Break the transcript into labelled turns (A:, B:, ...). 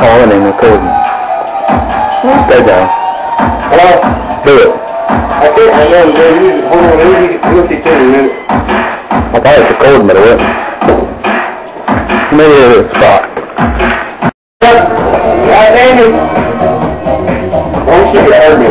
A: calling and recording. Stay down.
B: Well,
A: Do it.
B: I think I know, man, you, hold on, let me look you in a minute.
A: I thought it was recording, but it wasn't. Maybe it is spot.
B: God damn it. Why don't you hear me